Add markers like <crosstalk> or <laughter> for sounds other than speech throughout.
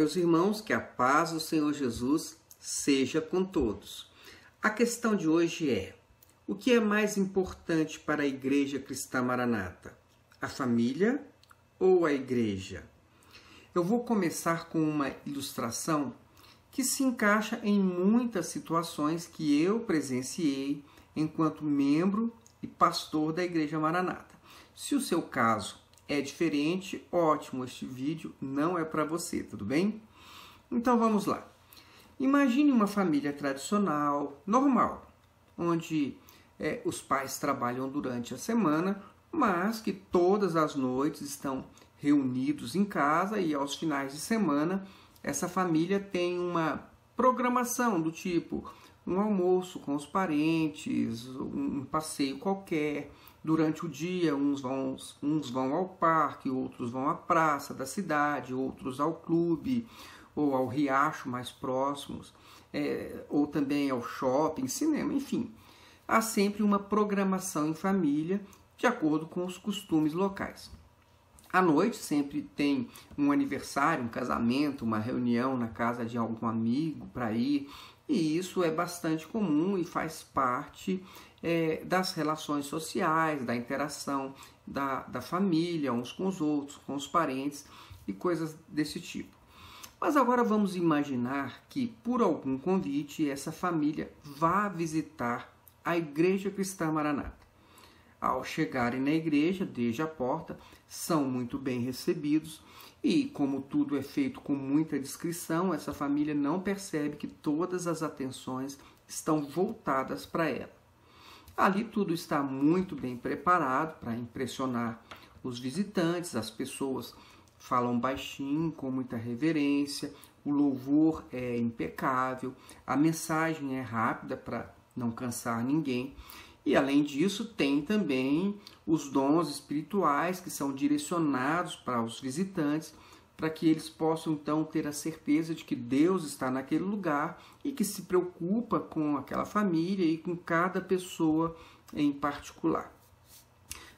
meus irmãos, que a paz do Senhor Jesus seja com todos. A questão de hoje é: o que é mais importante para a Igreja Cristã Maranata? A família ou a igreja? Eu vou começar com uma ilustração que se encaixa em muitas situações que eu presenciei enquanto membro e pastor da Igreja Maranata. Se o seu caso é diferente, ótimo, este vídeo não é para você, tudo bem? Então vamos lá. Imagine uma família tradicional, normal, onde é, os pais trabalham durante a semana, mas que todas as noites estão reunidos em casa e aos finais de semana essa família tem uma programação do tipo um almoço com os parentes, um passeio qualquer, Durante o dia, uns vão, uns vão ao parque, outros vão à praça da cidade, outros ao clube ou ao riacho mais próximos, é, ou também ao shopping, cinema, enfim. Há sempre uma programação em família de acordo com os costumes locais. À noite sempre tem um aniversário, um casamento, uma reunião na casa de algum amigo para ir, e isso é bastante comum e faz parte é, das relações sociais, da interação da, da família, uns com os outros, com os parentes e coisas desse tipo. Mas agora vamos imaginar que, por algum convite, essa família vá visitar a Igreja Cristã Maranata. Ao chegarem na igreja, desde a porta, são muito bem recebidos e, como tudo é feito com muita discrição, essa família não percebe que todas as atenções estão voltadas para ela. Ali tudo está muito bem preparado para impressionar os visitantes, as pessoas falam baixinho, com muita reverência, o louvor é impecável, a mensagem é rápida para não cansar ninguém. E além disso, tem também os dons espirituais que são direcionados para os visitantes para que eles possam então ter a certeza de que Deus está naquele lugar e que se preocupa com aquela família e com cada pessoa em particular.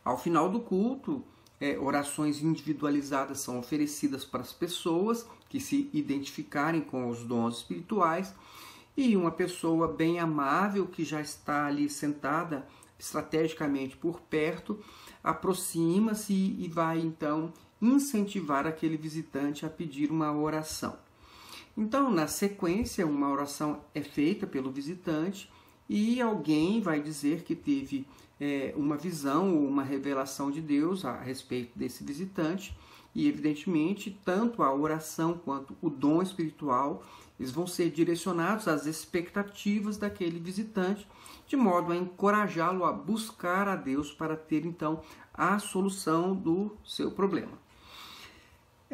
Ao final do culto, é, orações individualizadas são oferecidas para as pessoas que se identificarem com os dons espirituais e uma pessoa bem amável que já está ali sentada estrategicamente por perto aproxima-se e vai então incentivar aquele visitante a pedir uma oração. Então, na sequência, uma oração é feita pelo visitante e alguém vai dizer que teve é, uma visão ou uma revelação de Deus a respeito desse visitante. E, evidentemente, tanto a oração quanto o dom espiritual eles vão ser direcionados às expectativas daquele visitante, de modo a encorajá-lo a buscar a Deus para ter então a solução do seu problema.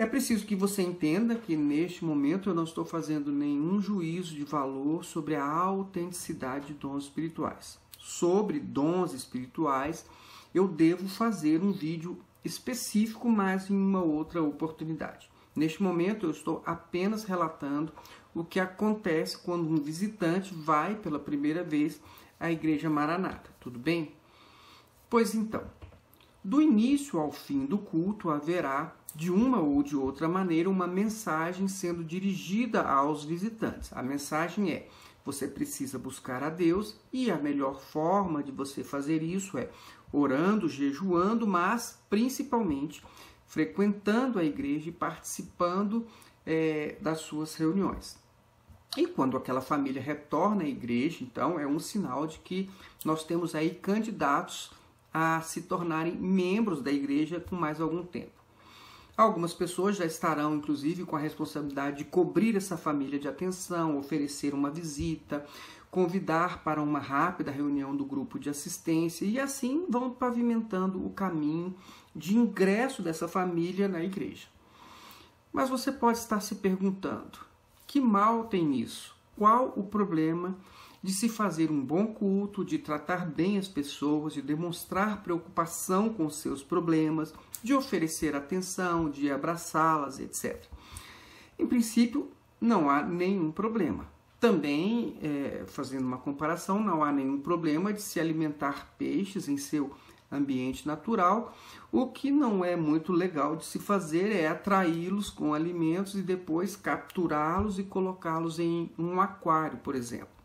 É preciso que você entenda que neste momento eu não estou fazendo nenhum juízo de valor sobre a autenticidade de dons espirituais. Sobre dons espirituais, eu devo fazer um vídeo específico, mas em uma outra oportunidade. Neste momento, eu estou apenas relatando o que acontece quando um visitante vai pela primeira vez à Igreja Maranata. Tudo bem? Pois então, do início ao fim do culto haverá de uma ou de outra maneira, uma mensagem sendo dirigida aos visitantes. A mensagem é: você precisa buscar a Deus e a melhor forma de você fazer isso é orando, jejuando, mas principalmente frequentando a igreja e participando é, das suas reuniões. E quando aquela família retorna à igreja, então é um sinal de que nós temos aí candidatos a se tornarem membros da igreja com mais algum tempo. Algumas pessoas já estarão, inclusive, com a responsabilidade de cobrir essa família de atenção, oferecer uma visita, convidar para uma rápida reunião do grupo de assistência e assim vão pavimentando o caminho de ingresso dessa família na igreja. Mas você pode estar se perguntando: que mal tem nisso? Qual o problema de se fazer um bom culto, de tratar bem as pessoas, de demonstrar preocupação com seus problemas? de oferecer atenção, de abraçá-las, etc. Em princípio, não há nenhum problema. Também, é, fazendo uma comparação, não há nenhum problema de se alimentar peixes em seu ambiente natural, o que não é muito legal de se fazer é atraí-los com alimentos e depois capturá-los e colocá-los em um aquário, por exemplo.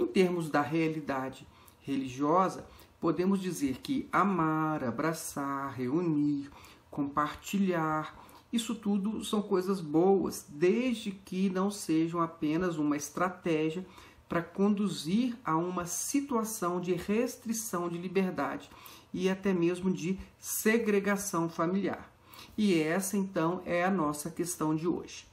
Em termos da realidade religiosa, podemos dizer que amar, abraçar, reunir, compartilhar, isso tudo são coisas boas, desde que não sejam apenas uma estratégia para conduzir a uma situação de restrição de liberdade e até mesmo de segregação familiar. E essa então é a nossa questão de hoje.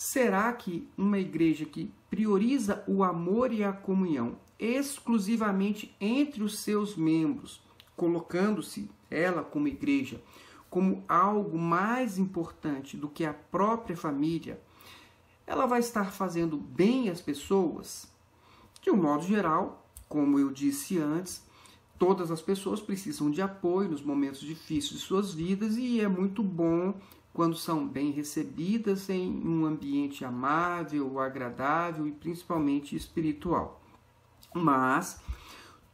Será que uma igreja que prioriza o amor e a comunhão exclusivamente entre os seus membros, colocando-se ela como igreja como algo mais importante do que a própria família, ela vai estar fazendo bem às pessoas? De um modo geral, como eu disse antes, todas as pessoas precisam de apoio nos momentos difíceis de suas vidas e é muito bom quando são bem recebidas em um ambiente amável, agradável e principalmente espiritual. Mas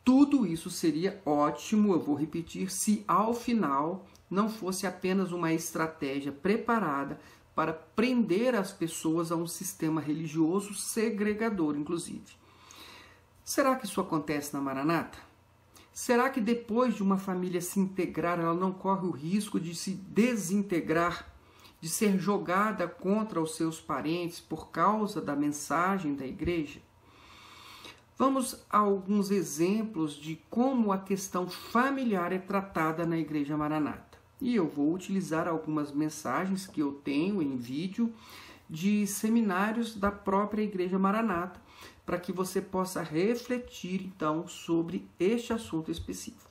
tudo isso seria ótimo, eu vou repetir, se ao final não fosse apenas uma estratégia preparada para prender as pessoas a um sistema religioso segregador, inclusive. Será que isso acontece na Maranata? Será que depois de uma família se integrar, ela não corre o risco de se desintegrar, de ser jogada contra os seus parentes por causa da mensagem da igreja? Vamos a alguns exemplos de como a questão familiar é tratada na Igreja Maranata e eu vou utilizar algumas mensagens que eu tenho em vídeo de seminários da própria Igreja Maranata para que você possa refletir então sobre este assunto específico.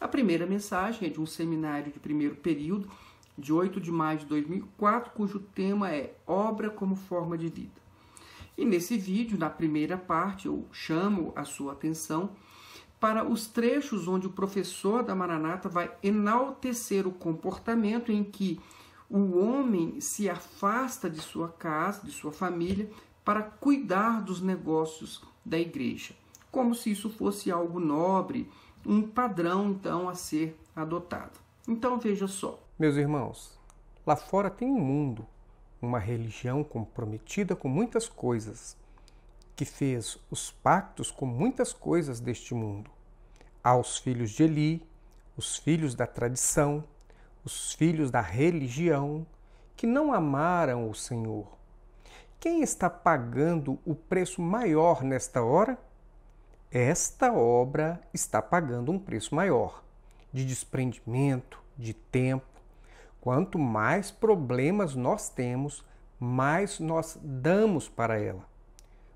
A primeira mensagem é de um seminário de primeiro período, de 8 de maio de 2004, cujo tema é Obra como Forma de Vida. E nesse vídeo, na primeira parte, eu chamo a sua atenção para os trechos onde o professor da Maranata vai enaltecer o comportamento em que o homem se afasta de sua casa, de sua família, para cuidar dos negócios da igreja, como se isso fosse algo nobre, um padrão então a ser adotado. Então veja só. Meus irmãos, lá fora tem um mundo, uma religião comprometida com muitas coisas que fez os pactos com muitas coisas deste mundo. Aos filhos de Eli, os filhos da tradição, os filhos da religião, que não amaram o Senhor. Quem está pagando o preço maior nesta hora? Esta obra está pagando um preço maior de desprendimento, de tempo. Quanto mais problemas nós temos, mais nós damos para ela.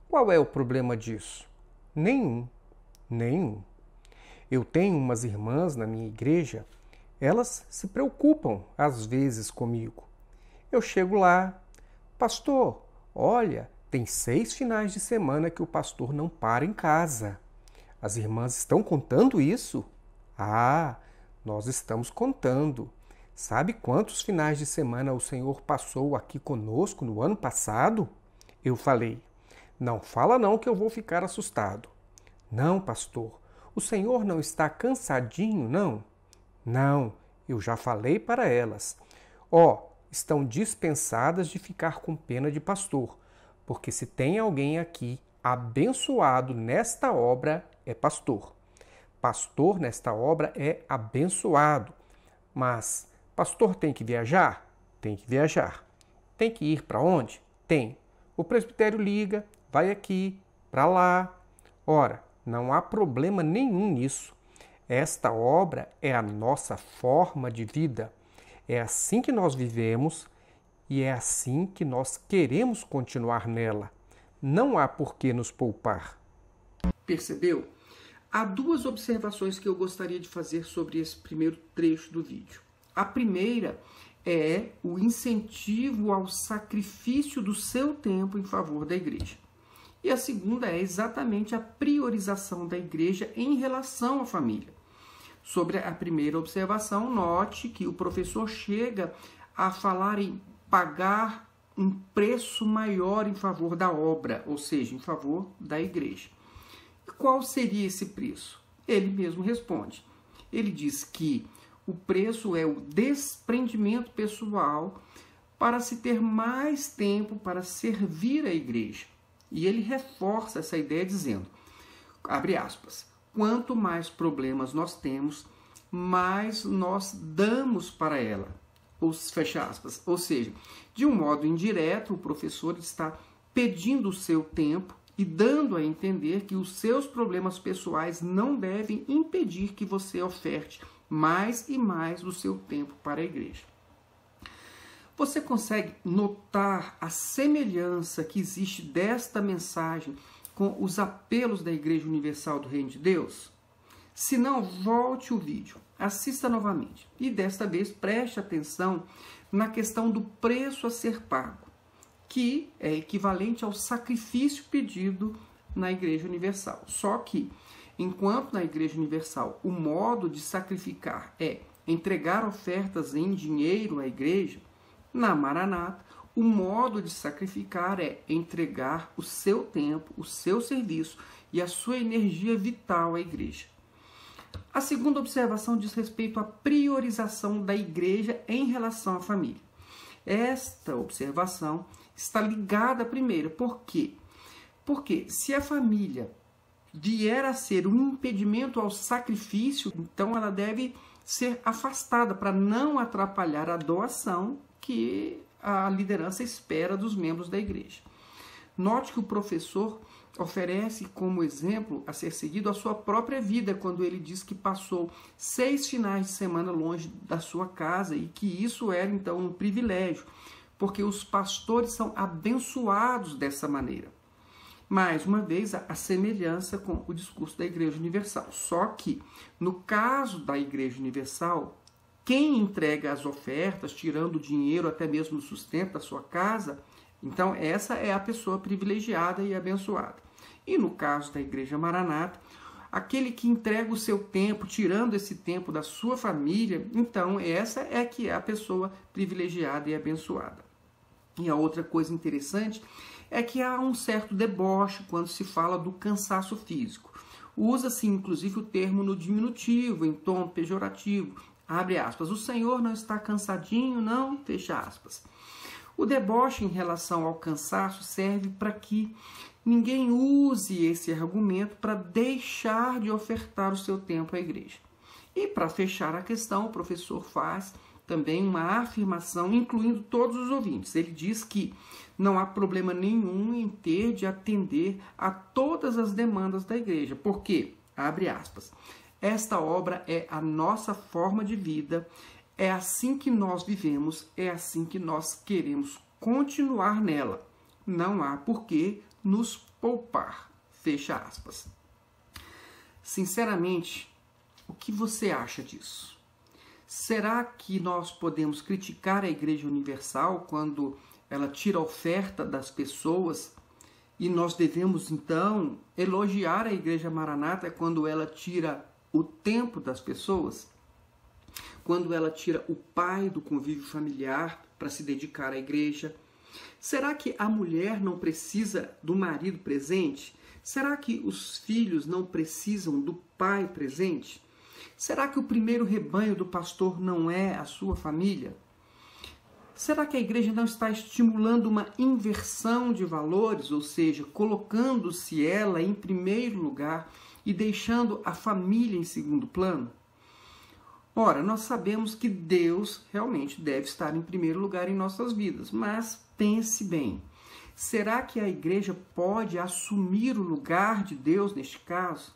Qual é o problema disso? Nenhum. Nenhum. Eu tenho umas irmãs na minha igreja, elas se preocupam às vezes comigo. Eu chego lá, pastor, olha, tem seis finais de semana que o pastor não para em casa. As irmãs estão contando isso? Ah, nós estamos contando. Sabe quantos finais de semana o Senhor passou aqui conosco no ano passado? Eu falei: não fala não que eu vou ficar assustado. Não, pastor. O Senhor não está cansadinho, não? Não, eu já falei para elas. Ó, oh, estão dispensadas de ficar com pena de pastor, porque se tem alguém aqui abençoado nesta obra, é pastor. Pastor nesta obra é abençoado. Mas pastor tem que viajar? Tem que viajar. Tem que ir para onde? Tem. O presbitério liga, vai aqui, para lá. Ora, não há problema nenhum nisso. Esta obra é a nossa forma de vida. É assim que nós vivemos e é assim que nós queremos continuar nela. Não há por que nos poupar. Percebeu? Há duas observações que eu gostaria de fazer sobre esse primeiro trecho do vídeo. A primeira é o incentivo ao sacrifício do seu tempo em favor da igreja. E a segunda é exatamente a priorização da igreja em relação à família. Sobre a primeira observação, note que o professor chega a falar em pagar um preço maior em favor da obra, ou seja, em favor da igreja. E qual seria esse preço? Ele mesmo responde: Ele diz que o preço é o desprendimento pessoal para se ter mais tempo para servir a igreja. E ele reforça essa ideia dizendo, abre aspas, quanto mais problemas nós temos, mais nós damos para ela. Ou, fecha aspas. Ou seja, de um modo indireto, o professor está pedindo o seu tempo e dando a entender que os seus problemas pessoais não devem impedir que você oferte mais e mais do seu tempo para a igreja. Você consegue notar a semelhança que existe desta mensagem com os apelos da Igreja Universal do Reino de Deus? Se não, volte o vídeo, assista novamente e desta vez preste atenção na questão do preço a ser pago, que é equivalente ao sacrifício pedido na Igreja Universal. Só que Enquanto na Igreja Universal o modo de sacrificar é entregar ofertas em dinheiro à igreja, na Maranata o modo de sacrificar é entregar o seu tempo, o seu serviço e a sua energia vital à igreja. A segunda observação diz respeito à priorização da igreja em relação à família. Esta observação está ligada à primeira. Por quê? Porque se a família vier a ser um impedimento ao sacrifício, então ela deve ser afastada para não atrapalhar a doação que a liderança espera dos membros da igreja. Note que o professor oferece como exemplo a ser seguido a sua própria vida, quando ele diz que passou seis finais de semana longe da sua casa e que isso era então um privilégio, porque os pastores são abençoados dessa maneira mais uma vez, a, semelhança com o discurso da Igreja Universal. Só que, no caso da Igreja Universal, quem entrega as ofertas, tirando o dinheiro, até mesmo o sustento da sua casa, então essa é a pessoa privilegiada e abençoada. E no caso da Igreja Maranata, aquele que entrega o seu tempo, tirando esse tempo da sua família, então essa é que é a pessoa privilegiada e abençoada. E a outra coisa interessante é que há um certo deboche quando se fala do cansaço físico. Usa-se inclusive o termo no diminutivo, em tom pejorativo. Abre aspas. O Senhor não está cansadinho, não? Fecha aspas. O deboche em relação ao cansaço serve para que ninguém use esse argumento para deixar de ofertar o seu tempo à igreja. E para fechar a questão, o professor faz também uma afirmação, incluindo todos os ouvintes. Ele diz que não há problema nenhum em ter de atender a todas as demandas da igreja, porque, abre aspas, esta obra é a nossa forma de vida, é assim que nós vivemos, é assim que nós queremos continuar nela. Não há por que nos poupar. Fecha aspas. Sinceramente, o que você acha disso? Será que nós podemos criticar a Igreja Universal quando ela tira a oferta das pessoas? E nós devemos então elogiar a Igreja Maranata quando ela tira o tempo das pessoas? Quando ela tira o pai do convívio familiar para se dedicar à igreja? Será que a mulher não precisa do marido presente? Será que os filhos não precisam do pai presente? Será que o primeiro rebanho do pastor não é a sua família? Será que a igreja não está estimulando uma inversão de valores, ou seja, colocando-se ela em primeiro lugar e deixando a família em segundo plano? Ora, nós sabemos que Deus realmente deve estar em primeiro lugar em nossas vidas, mas pense bem: será que a igreja pode assumir o lugar de Deus neste caso?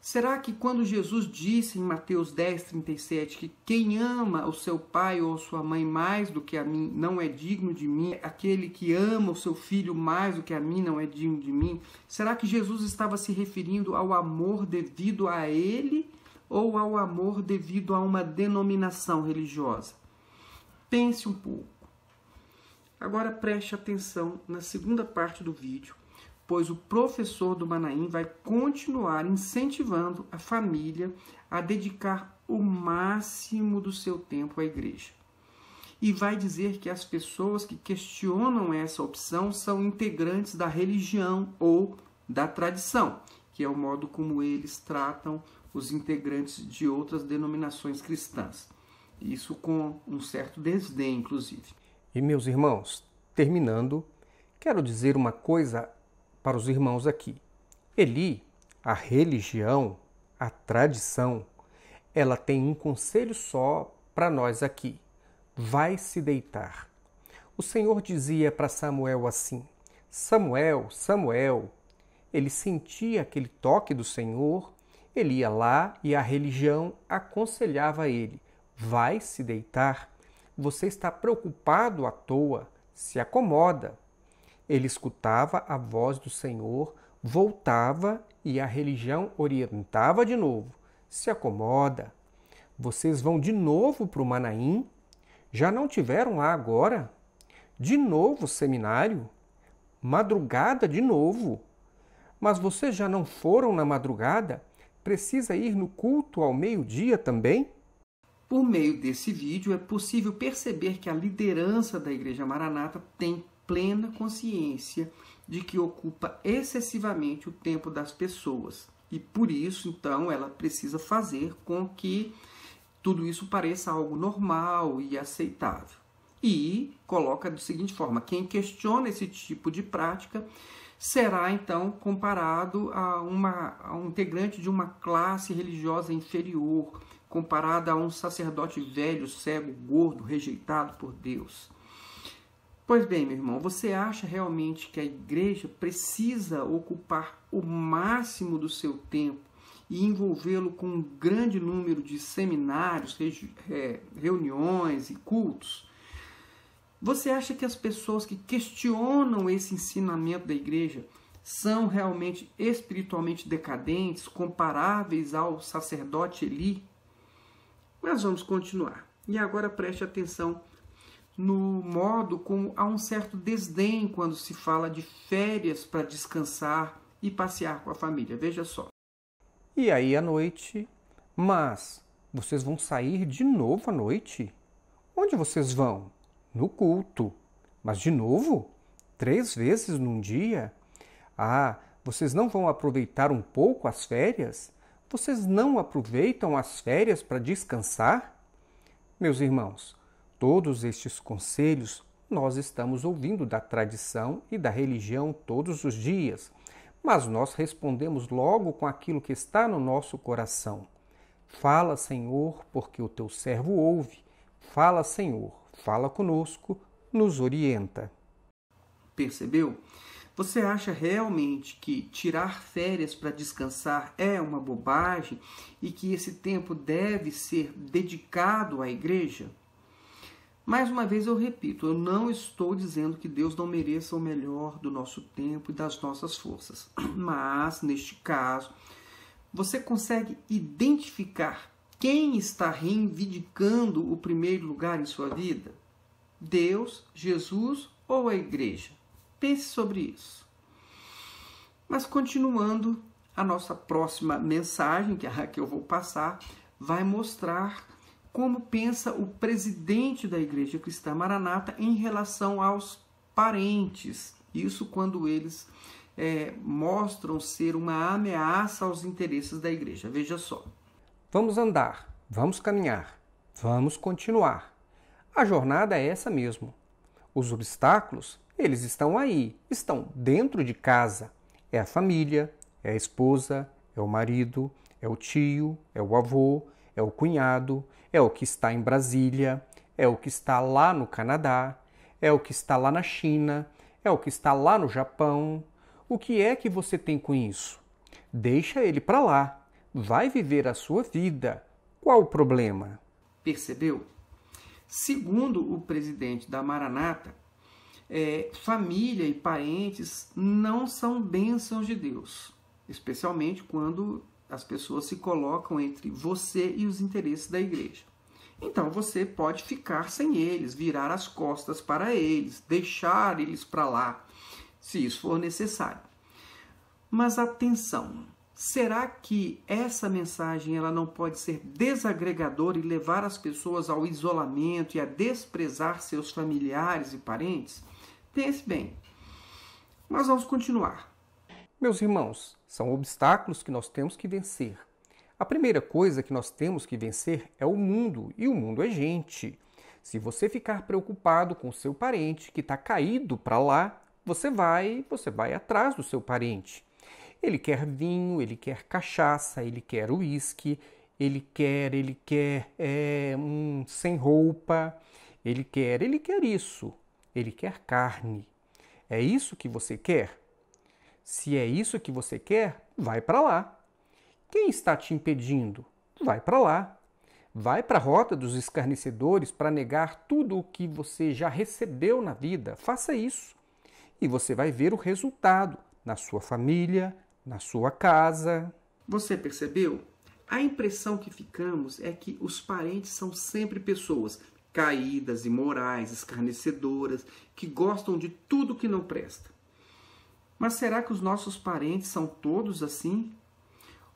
Será que quando Jesus disse em Mateus 10, 37 que quem ama o seu pai ou sua mãe mais do que a mim não é digno de mim, aquele que ama o seu filho mais do que a mim não é digno de mim, será que Jesus estava se referindo ao amor devido a ele ou ao amor devido a uma denominação religiosa? Pense um pouco. Agora preste atenção na segunda parte do vídeo pois o professor do Manaim vai continuar incentivando a família a dedicar o máximo do seu tempo à igreja. E vai dizer que as pessoas que questionam essa opção são integrantes da religião ou da tradição, que é o modo como eles tratam os integrantes de outras denominações cristãs. Isso com um certo desdém, inclusive. E meus irmãos, terminando, quero dizer uma coisa para os irmãos aqui. Eli, a religião, a tradição, ela tem um conselho só para nós aqui: vai se deitar. O Senhor dizia para Samuel assim: Samuel, Samuel. Ele sentia aquele toque do Senhor, ele ia lá e a religião aconselhava ele: vai se deitar. Você está preocupado à toa, se acomoda. Ele escutava a voz do Senhor, voltava e a religião orientava de novo: se acomoda. Vocês vão de novo para o Manaim? Já não tiveram lá agora? De novo seminário? Madrugada de novo? Mas vocês já não foram na madrugada? Precisa ir no culto ao meio-dia também? Por meio desse vídeo é possível perceber que a liderança da Igreja Maranata tem plena consciência de que ocupa excessivamente o tempo das pessoas. E por isso, então, ela precisa fazer com que tudo isso pareça algo normal e aceitável. E coloca da seguinte forma: quem questiona esse tipo de prática será então comparado a, uma, a um integrante de uma classe religiosa inferior, comparado a um sacerdote velho, cego, gordo, rejeitado por Deus. Pois bem, meu irmão, você acha realmente que a igreja precisa ocupar o máximo do seu tempo e envolvê-lo com um grande número de seminários, é, reuniões e cultos? Você acha que as pessoas que questionam esse ensinamento da igreja são realmente espiritualmente decadentes, comparáveis ao sacerdote Eli? Mas vamos continuar. E agora preste atenção no modo como há um certo desdém quando se fala de férias para descansar e passear com a família. Veja só. E aí à noite, mas vocês vão sair de novo à noite? Onde vocês vão? No culto. Mas de novo? Três vezes num dia? Ah, vocês não vão aproveitar um pouco as férias? Vocês não aproveitam as férias para descansar? Meus irmãos, Todos estes conselhos nós estamos ouvindo da tradição e da religião todos os dias, mas nós respondemos logo com aquilo que está no nosso coração. Fala, Senhor, porque o teu servo ouve. Fala, Senhor, fala conosco, nos orienta. Percebeu? Você acha realmente que tirar férias para descansar é uma bobagem e que esse tempo deve ser dedicado à igreja? Mais uma vez eu repito, eu não estou dizendo que Deus não mereça o melhor do nosso tempo e das nossas forças. <clears throat> Mas, neste caso, você consegue identificar quem está reivindicando o primeiro lugar em sua vida? Deus, Jesus ou a igreja? Pense sobre isso. Mas continuando, a nossa próxima mensagem, que é a que eu vou passar, vai mostrar como pensa o presidente da Igreja Cristã Maranata em relação aos parentes. Isso quando eles é, mostram ser uma ameaça aos interesses da igreja. Veja só. Vamos andar, vamos caminhar, vamos continuar. A jornada é essa mesmo. Os obstáculos, eles estão aí, estão dentro de casa. É a família, é a esposa, é o marido, é o tio, é o avô, é o cunhado, é o que está em Brasília, é o que está lá no Canadá, é o que está lá na China, é o que está lá no Japão. O que é que você tem com isso? Deixa ele para lá. Vai viver a sua vida. Qual o problema? Percebeu? Segundo o presidente da Maranata, é, família e parentes não são bênçãos de Deus, especialmente quando as pessoas se colocam entre você e os interesses da igreja. Então você pode ficar sem eles, virar as costas para eles, deixar eles para lá, se isso for necessário. Mas atenção, será que essa mensagem ela não pode ser desagregadora e levar as pessoas ao isolamento e a desprezar seus familiares e parentes? Pense bem. Mas vamos continuar. Meus irmãos, são obstáculos que nós temos que vencer. A primeira coisa que nós temos que vencer é o mundo, e o mundo é gente. Se você ficar preocupado com seu parente que está caído para lá, você vai, você vai atrás do seu parente. Ele quer vinho, ele quer cachaça, ele quer uísque, ele quer, ele quer é, um sem roupa, ele quer, ele quer isso, ele quer carne. É isso que você quer? Se é isso que você quer, vai para lá. Quem está te impedindo? Vai para lá. Vai para a rota dos escarnecedores para negar tudo o que você já recebeu na vida. Faça isso. E você vai ver o resultado na sua família, na sua casa. Você percebeu? A impressão que ficamos é que os parentes são sempre pessoas caídas, imorais, escarnecedoras, que gostam de tudo que não presta. Mas será que os nossos parentes são todos assim?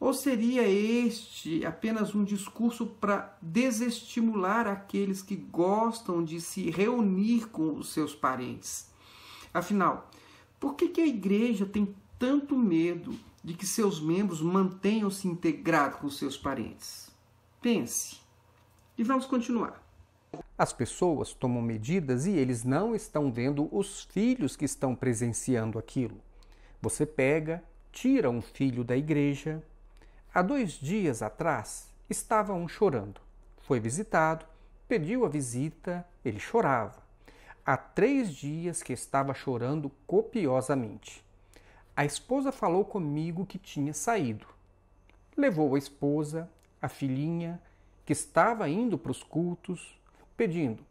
Ou seria este apenas um discurso para desestimular aqueles que gostam de se reunir com os seus parentes? Afinal, por que, que a igreja tem tanto medo de que seus membros mantenham-se integrados com seus parentes? Pense. E vamos continuar. As pessoas tomam medidas e eles não estão vendo os filhos que estão presenciando aquilo. Você pega, tira um filho da igreja. Há dois dias atrás estava um chorando. Foi visitado, pediu a visita, ele chorava. Há três dias que estava chorando copiosamente. A esposa falou comigo que tinha saído. Levou a esposa, a filhinha, que estava indo para os cultos, pedindo: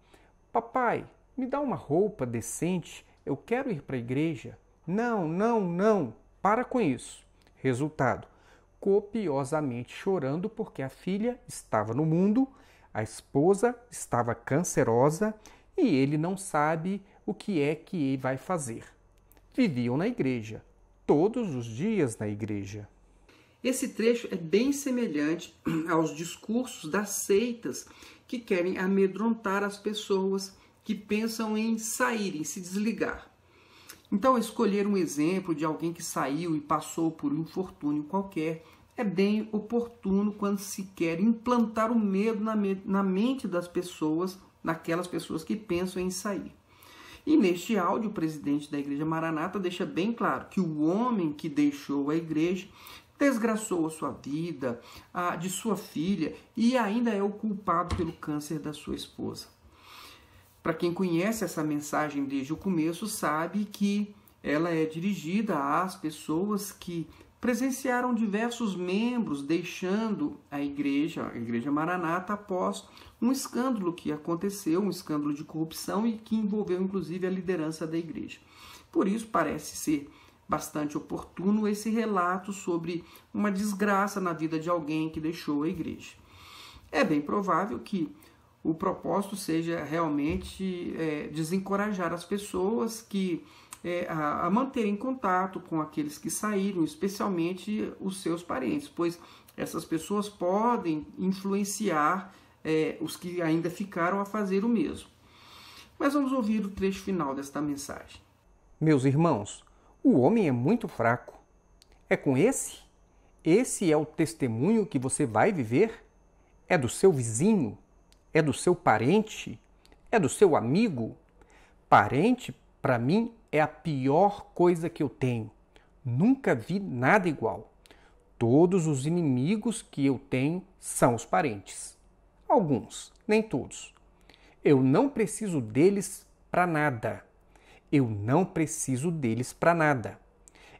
Papai, me dá uma roupa decente, eu quero ir para a igreja. Não, não, não, para com isso. Resultado: copiosamente chorando porque a filha estava no mundo, a esposa estava cancerosa e ele não sabe o que é que vai fazer. Viviam na igreja, todos os dias na igreja. Esse trecho é bem semelhante <clears throat> aos discursos das seitas que querem amedrontar as pessoas que pensam em sair, em se desligar. Então, escolher um exemplo de alguém que saiu e passou por um infortúnio qualquer é bem oportuno quando se quer implantar o medo na, me na mente das pessoas, naquelas pessoas que pensam em sair. E neste áudio, o presidente da Igreja Maranata deixa bem claro que o homem que deixou a igreja desgraçou a sua vida, a de sua filha e ainda é o culpado pelo câncer da sua esposa. Para quem conhece essa mensagem desde o começo, sabe que ela é dirigida às pessoas que presenciaram diversos membros deixando a igreja, a igreja Maranata, após um escândalo que aconteceu, um escândalo de corrupção e que envolveu inclusive a liderança da igreja. Por isso parece ser bastante oportuno esse relato sobre uma desgraça na vida de alguém que deixou a igreja. É bem provável que o propósito seja realmente é, desencorajar as pessoas que é, a, a manterem contato com aqueles que saíram, especialmente os seus parentes, pois essas pessoas podem influenciar é, os que ainda ficaram a fazer o mesmo. Mas vamos ouvir o trecho final desta mensagem. Meus irmãos, o homem é muito fraco. É com esse? Esse é o testemunho que você vai viver? É do seu vizinho? É do seu parente? É do seu amigo? Parente, para mim, é a pior coisa que eu tenho. Nunca vi nada igual. Todos os inimigos que eu tenho são os parentes. Alguns, nem todos. Eu não preciso deles para nada. Eu não preciso deles para nada.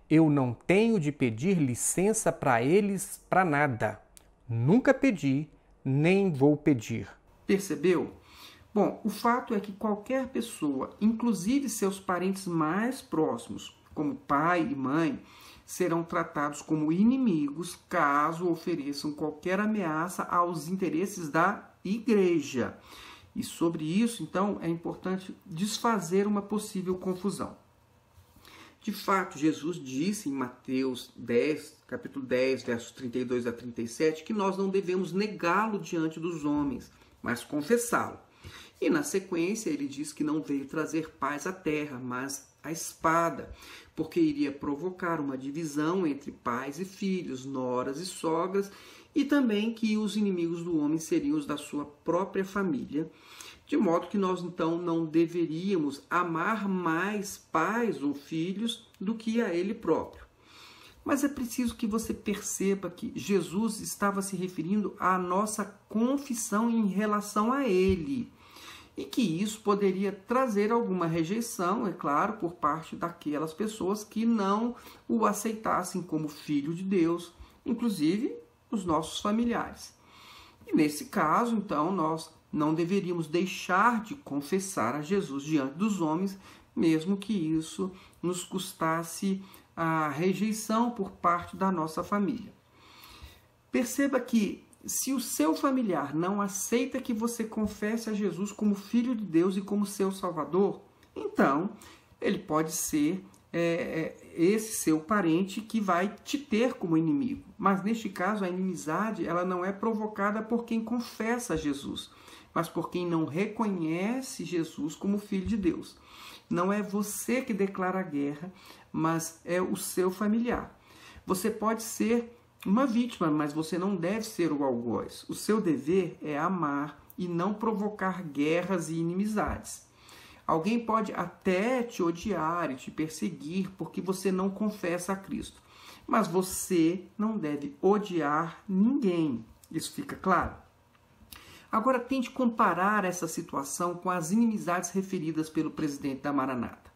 Eu não tenho de pedir licença para eles para nada. Nunca pedi, nem vou pedir. Percebeu? Bom, o fato é que qualquer pessoa, inclusive seus parentes mais próximos, como pai e mãe, serão tratados como inimigos caso ofereçam qualquer ameaça aos interesses da igreja. E sobre isso, então, é importante desfazer uma possível confusão. De fato, Jesus disse em Mateus 10, capítulo 10, versos 32 a 37, que nós não devemos negá-lo diante dos homens, mas confessá-lo. E na sequência, ele diz que não veio trazer paz à terra, mas a espada, porque iria provocar uma divisão entre pais e filhos, noras e sogras, e também que os inimigos do homem seriam os da sua própria família, de modo que nós então não deveríamos amar mais pais ou filhos do que a ele próprio. Mas é preciso que você perceba que Jesus estava se referindo à nossa confissão em relação a ele. E que isso poderia trazer alguma rejeição, é claro, por parte daquelas pessoas que não o aceitassem como filho de Deus, inclusive os nossos familiares. E nesse caso, então, nós não deveríamos deixar de confessar a Jesus diante dos homens, mesmo que isso nos custasse a rejeição por parte da nossa família. Perceba que se o seu familiar não aceita que você confesse a Jesus como Filho de Deus e como seu Salvador, então ele pode ser é, é, esse seu parente que vai te ter como inimigo. Mas neste caso, a inimizade ela não é provocada por quem confessa a Jesus, mas por quem não reconhece Jesus como Filho de Deus. Não é você que declara a guerra, mas é o seu familiar. Você pode ser uma vítima, mas você não deve ser o algoz. O seu dever é amar e não provocar guerras e inimizades. Alguém pode até te odiar e te perseguir porque você não confessa a Cristo, mas você não deve odiar ninguém. Isso fica claro? Agora tente comparar essa situação com as inimizades referidas pelo presidente da Maranata.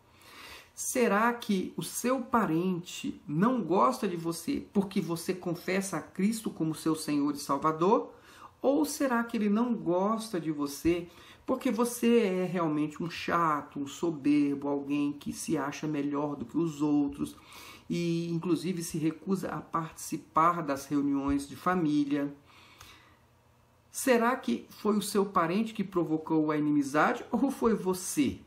Será que o seu parente não gosta de você porque você confessa a Cristo como seu Senhor e Salvador? Ou será que ele não gosta de você porque você é realmente um chato, um soberbo, alguém que se acha melhor do que os outros e, inclusive, se recusa a participar das reuniões de família? Será que foi o seu parente que provocou a inimizade ou foi você?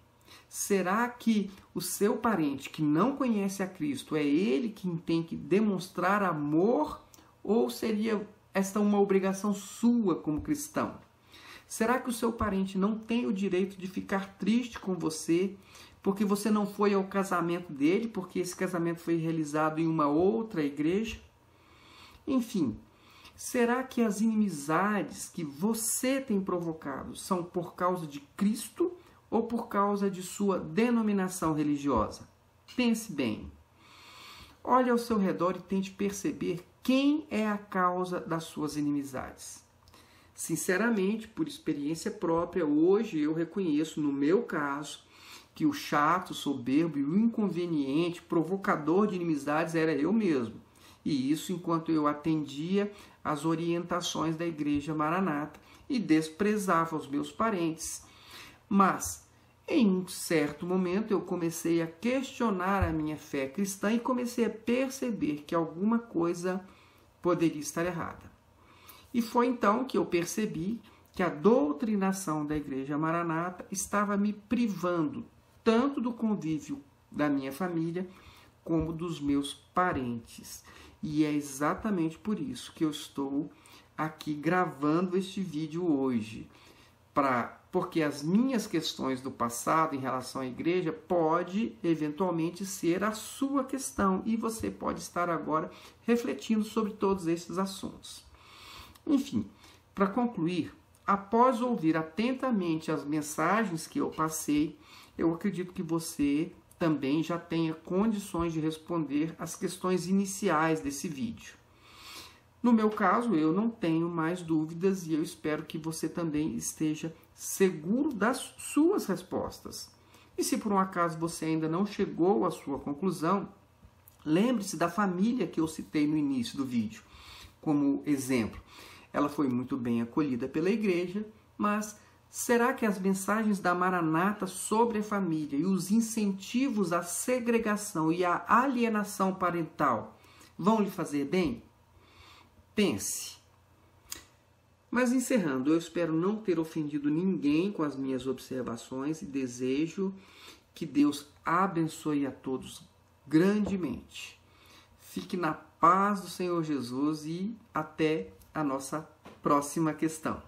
Será que o seu parente que não conhece a Cristo é ele quem tem que demonstrar amor ou seria esta uma obrigação sua como cristão? Será que o seu parente não tem o direito de ficar triste com você porque você não foi ao casamento dele, porque esse casamento foi realizado em uma outra igreja? Enfim, será que as inimizades que você tem provocado são por causa de Cristo ou por causa de sua denominação religiosa? Pense bem. Olhe ao seu redor e tente perceber quem é a causa das suas inimizades. Sinceramente, por experiência própria, hoje eu reconheço, no meu caso, que o chato, soberbo e o inconveniente, provocador de inimizades era eu mesmo. E isso enquanto eu atendia às orientações da Igreja Maranata e desprezava os meus parentes mas em um certo momento eu comecei a questionar a minha fé cristã e comecei a perceber que alguma coisa poderia estar errada. E foi então que eu percebi que a doutrinação da Igreja Maranata estava me privando tanto do convívio da minha família como dos meus parentes. E é exatamente por isso que eu estou aqui gravando este vídeo hoje para porque as minhas questões do passado em relação à igreja pode eventualmente ser a sua questão e você pode estar agora refletindo sobre todos esses assuntos. Enfim, para concluir, após ouvir atentamente as mensagens que eu passei, eu acredito que você também já tenha condições de responder as questões iniciais desse vídeo. No meu caso, eu não tenho mais dúvidas e eu espero que você também esteja seguro das suas respostas. E se por um acaso você ainda não chegou à sua conclusão, lembre-se da família que eu citei no início do vídeo como exemplo. Ela foi muito bem acolhida pela igreja, mas será que as mensagens da Maranata sobre a família e os incentivos à segregação e à alienação parental vão lhe fazer bem? Pense. Mas encerrando, eu espero não ter ofendido ninguém com as minhas observações e desejo que Deus abençoe a todos grandemente. Fique na paz do Senhor Jesus e até a nossa próxima questão.